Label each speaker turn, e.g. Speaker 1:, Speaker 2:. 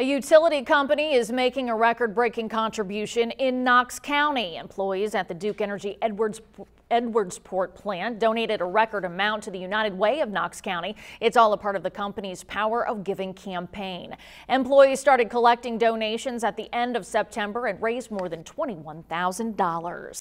Speaker 1: A utility company is making a record-breaking contribution in Knox County. Employees at the Duke Energy Edwards Edwardsport plant donated a record amount to the United Way of Knox County. It's all a part of the company's Power of Giving campaign. Employees started collecting donations at the end of September and raised more than $21,000.